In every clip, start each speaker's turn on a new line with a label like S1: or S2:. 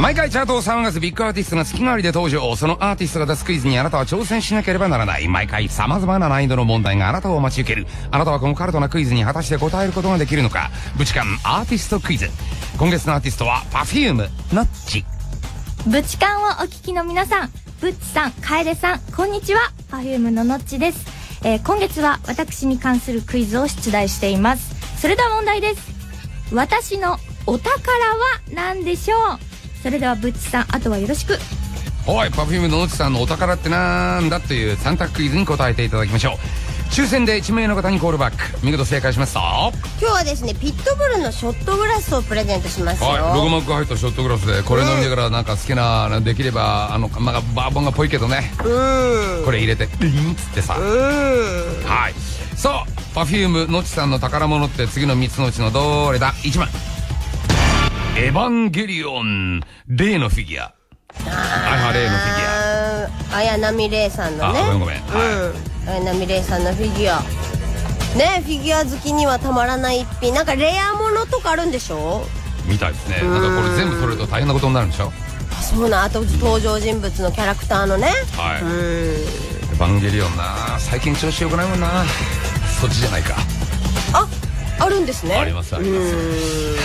S1: 毎回チャートを騒がすビッグアーティストが月替わりで登場そのアーティストが出すクイズにあなたは挑戦しなければならない毎回様々な難易度の問題があなたを待ち受けるあなたはこのカルトなクイズに果たして答えることができるのかブチカンアーティストクイズ今月のアーティストは Perfume のっち
S2: ブチカンをお聞きの皆さん、ブッチさん、カエデさん、こんにちは。 Perfume ののっちです。えー今月は私に関するクイズを出題しています。それでは問題です。私のお宝は何でしょう？それではブッチさん、あとはよろしく。
S1: はい Perfume のノッチさんのお宝ってなんだという3択クイズに答えていただきましょう。抽選で1名の方にコールバック。見事正解しますとは
S3: 今日はですねピットブルのショットグラスをプレゼントしますよ、
S1: いロゴマークが入ったショットグラスでこれ飲みながらなんか好きなできればあのまあバーボンがぽいけどね。
S3: うん。
S1: これ入れて「リン」っつってさ。
S3: うん。
S1: はい。さあ Perfume のちさんの宝物って次の3つのうちのどれだ？1番エヴァンゲリオン。例のフィギュア。はいはい例のフィギュア。
S3: あー綾波レイさんのね。
S1: あごめんごめん。
S3: うん。綾波レイさんのフィギュア。ねフィギュア好きにはたまらない一品。なんかレアものとかあるんでしょ？
S1: みたいですね。なんかこれ全部取れると大変なことになるんでしょ？
S3: あそうなん。あと登場人物のキャラクターのね。
S1: はい、
S3: うん。
S1: エヴァンゲリオンな。最近調子よくないもんな。そっちじゃないか。
S3: ああるんですね。
S1: ありますあります。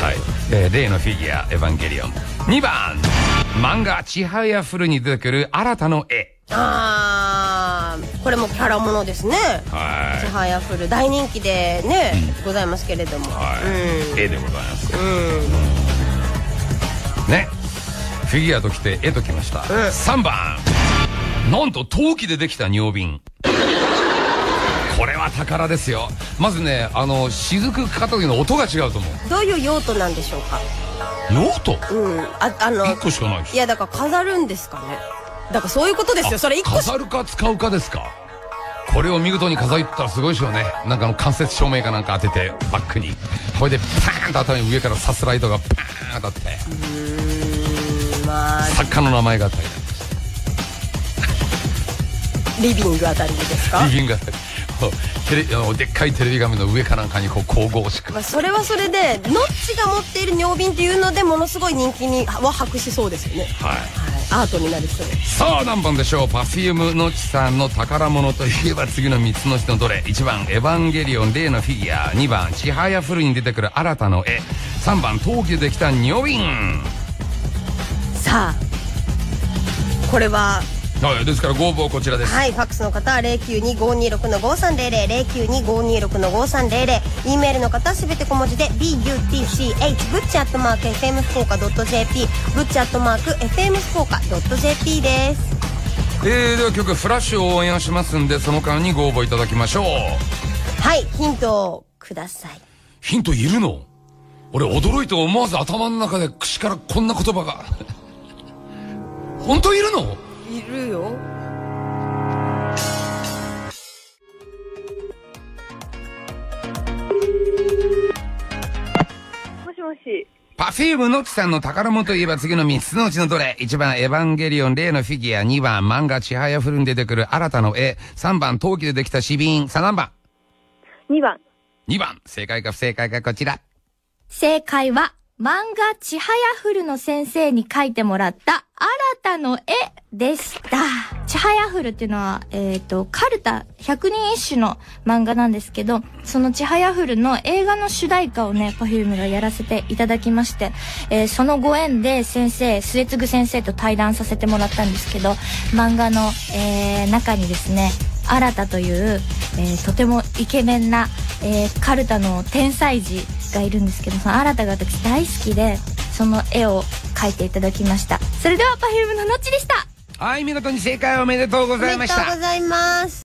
S1: はい、えー例のフィギュアエヴァンゲリオン。2番。漫画「ちはやふる」に出てくる新たの絵。
S3: あー。これもキャラものですね。
S1: は
S3: ちはやふる大人気でね、ございますけれども、
S1: い、はい絵でございます。
S3: うん、うん、
S1: ね。フィギュアときて絵ときました、3番。なんと陶器でできた尿瓶これは宝ですよ。まずねあの雫かかった時の音が違うと思う。
S3: どういう用途なんでしょうか？
S1: 用途？
S3: うん。ああの
S1: 1個しかないし
S3: いやだから飾るんですかね。だからそういうことですよ。それ一個し
S1: 飾るか使うかですか？これを見事に飾りったらすごいでしょうね。なんかあの間接照明かなんか当ててバックに。これでパーンと頭に上からサスライトがパーン当たって
S3: まあ。
S1: 作家の名前が当たり
S3: リビングあたりにですか？
S1: リビングが当たりテレあのでっかいテレビ画面の上かなんかにこう神々しく。
S3: まあ、それはそれでノッチが持っている尿瓶っていうのでものすごい人気には博しそうですよね、
S1: はい。
S3: はい、アートになりそう。
S1: さあ何番でしょう？Perfume のちさんの宝物といえば次の3つのうちのどれ？1番エヴァンゲリオン例のフィギュア。2番ちはやふるに出てくる新たの絵。3番陶器でできた尿瓶。
S3: さあこれは
S1: はいですからご応募こちらです。
S3: はいファックスの方は092-526-5300 092-526-5300 e メールの方はすべて小文字で BUTCH ブッチアットマーク FM 福岡 .jp ブッチアットマーク FM 福岡 .jp です。
S1: えー、では曲フラッシュを応援しますんでその間にご応募いただきましょう。
S3: はいヒントをください。
S1: ヒントいるの？俺驚いて思わず頭の中で口からこんな言葉が。本当いるの？
S3: いるよ
S4: もしもし。
S1: Perfume のちさんの宝物といえば次の3つのうちのどれ ?1 番エヴァンゲリオン例のフィギュア2番漫画ちはやふるに出てくる新たの絵3番陶器でできた紙瓶さあ何番
S4: ？2番。
S1: 2番正解か不正解かこちら
S2: 正解は、漫画ちはやふるの先生に描いてもらった新たの絵でした。ちはやふるっていうのは、えっ、と、カルタ百人一首の漫画なんですけど、そのちはやふるの映画の主題歌をね、パフュームがやらせていただきまして、えーそのご縁で先生、末継先生と対談させてもらったんですけど、漫画の、えー中にですね、新たという、えーとてもイケメンな、えーカルタの天才児がいるんですけど、その新たが私大好きで、その絵を描いていただきました。それでは Perfume ののっちでした。
S1: はい見事に正解おめでとうございました。
S3: とうございます